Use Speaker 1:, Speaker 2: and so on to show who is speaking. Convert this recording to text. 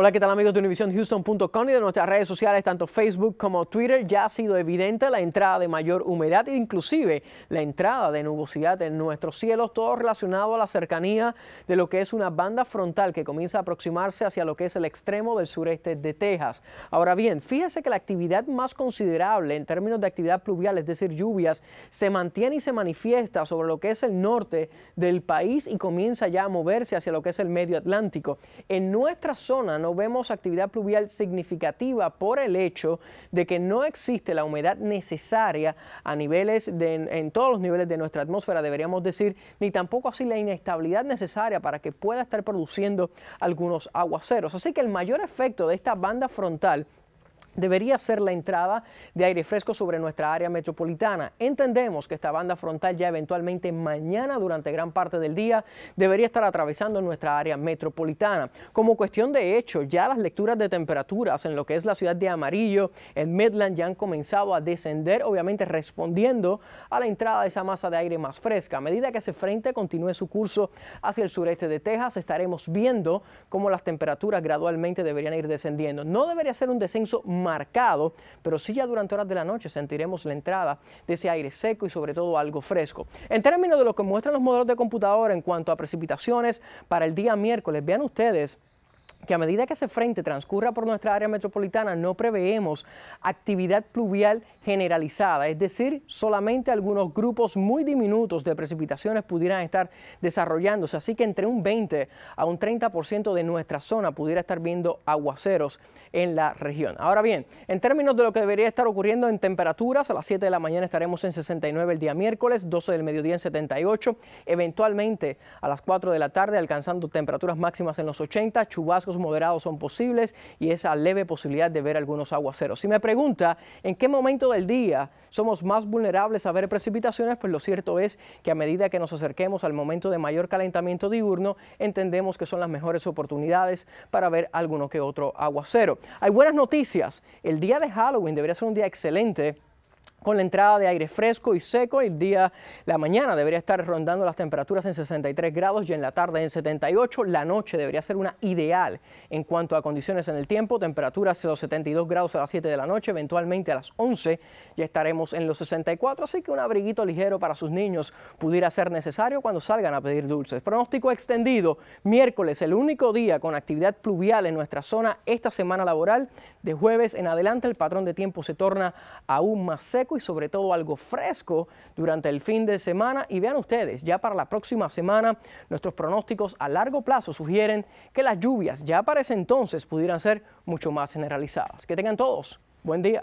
Speaker 1: Hola, ¿qué tal amigos de UnivisionHouston.com y de nuestras redes sociales, tanto Facebook como Twitter? Ya ha sido evidente la entrada de mayor humedad e inclusive la entrada de nubosidad en nuestros cielos, todo relacionado a la cercanía de lo que es una banda frontal que comienza a aproximarse hacia lo que es el extremo del sureste de Texas. Ahora bien, fíjese que la actividad más considerable en términos de actividad pluvial, es decir, lluvias, se mantiene y se manifiesta sobre lo que es el norte del país y comienza ya a moverse hacia lo que es el medio Atlántico. En nuestra zona no vemos actividad pluvial significativa por el hecho de que no existe la humedad necesaria a niveles de, en todos los niveles de nuestra atmósfera, deberíamos decir, ni tampoco así la inestabilidad necesaria para que pueda estar produciendo algunos aguaceros. Así que el mayor efecto de esta banda frontal debería ser la entrada de aire fresco sobre nuestra área metropolitana. Entendemos que esta banda frontal ya eventualmente mañana durante gran parte del día debería estar atravesando nuestra área metropolitana. Como cuestión de hecho, ya las lecturas de temperaturas en lo que es la ciudad de Amarillo, en Midland, ya han comenzado a descender, obviamente respondiendo a la entrada de esa masa de aire más fresca. A medida que ese frente continúe su curso hacia el sureste de Texas, estaremos viendo cómo las temperaturas gradualmente deberían ir descendiendo. No debería ser un descenso marcado, pero sí ya durante horas de la noche sentiremos la entrada de ese aire seco y sobre todo algo fresco. En términos de lo que muestran los modelos de computadora en cuanto a precipitaciones para el día miércoles, vean ustedes que a medida que ese frente transcurra por nuestra área metropolitana no preveemos actividad pluvial generalizada, es decir, solamente algunos grupos muy diminutos de precipitaciones pudieran estar desarrollándose, así que entre un 20 a un 30% de nuestra zona pudiera estar viendo aguaceros en la región. Ahora bien, en términos de lo que debería estar ocurriendo en temperaturas, a las 7 de la mañana estaremos en 69 el día miércoles, 12 del mediodía en 78, eventualmente a las 4 de la tarde alcanzando temperaturas máximas en los 80, chubascos moderados son posibles y esa leve posibilidad de ver algunos aguaceros. Si me pregunta en qué momento del día somos más vulnerables a ver precipitaciones, pues lo cierto es que a medida que nos acerquemos al momento de mayor calentamiento diurno, entendemos que son las mejores oportunidades para ver alguno que otro aguacero. Hay buenas noticias. El día de Halloween debería ser un día excelente con la entrada de aire fresco y seco, el día, la mañana debería estar rondando las temperaturas en 63 grados y en la tarde en 78. La noche debería ser una ideal en cuanto a condiciones en el tiempo, temperaturas de los 72 grados a las 7 de la noche, eventualmente a las 11 ya estaremos en los 64, así que un abriguito ligero para sus niños pudiera ser necesario cuando salgan a pedir dulces. Pronóstico extendido, miércoles, el único día con actividad pluvial en nuestra zona esta semana laboral. De jueves en adelante el patrón de tiempo se torna aún más y sobre todo algo fresco durante el fin de semana. Y vean ustedes, ya para la próxima semana, nuestros pronósticos a largo plazo sugieren que las lluvias ya para ese entonces pudieran ser mucho más generalizadas. Que tengan todos buen día.